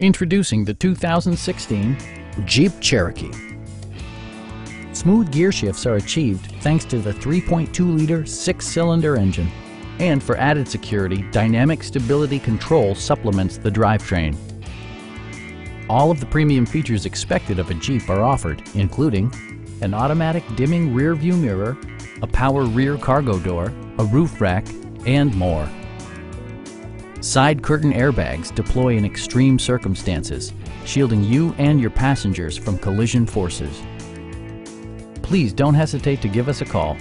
Introducing the 2016 Jeep Cherokee. Smooth gear shifts are achieved thanks to the 3.2-liter six-cylinder engine. And for added security, Dynamic Stability Control supplements the drivetrain. All of the premium features expected of a Jeep are offered, including an automatic dimming rear view mirror, a power rear cargo door, a roof rack, and more. Side curtain airbags deploy in extreme circumstances, shielding you and your passengers from collision forces. Please don't hesitate to give us a call